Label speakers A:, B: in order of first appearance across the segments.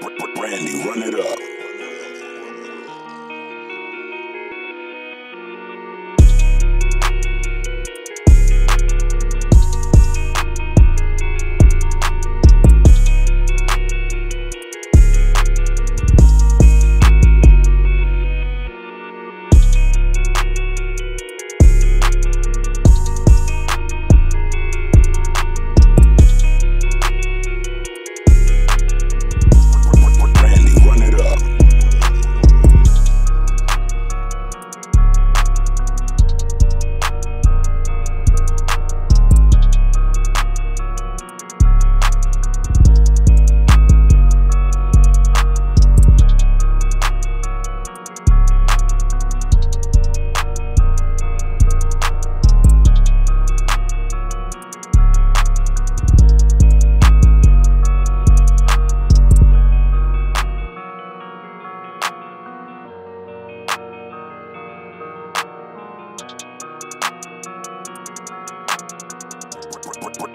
A: Brandy, run it up.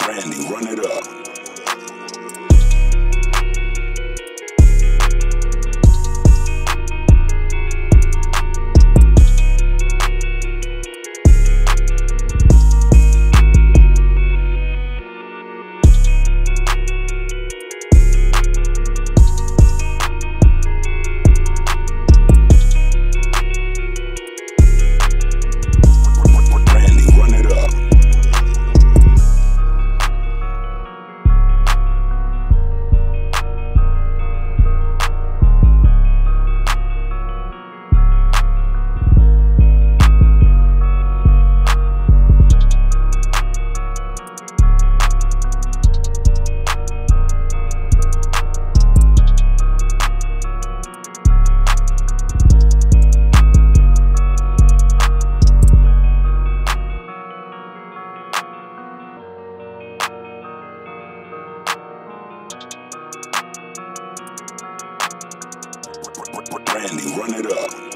A: Brandy, run it up. Brandy, run it up.